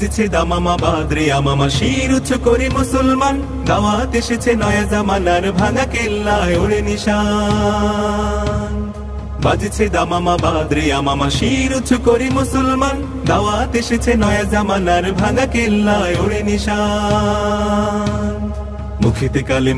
দিচ্ছে দামামা বাদরে আমামা। শির উচ্চ করে মুসলমান, দাওয়াত এসেছে নয়া জামানার ভাঙা কেল্লায় ওড়ে নিশান। বাজছে দামামা বাদরে আমামা, শির উচ্চ করে মুসলমান, দাওয়াত এসেছে নয়া জামানার ভাঙা কেল্লায় ওড়ে নিশান। মুখেতে কালেমা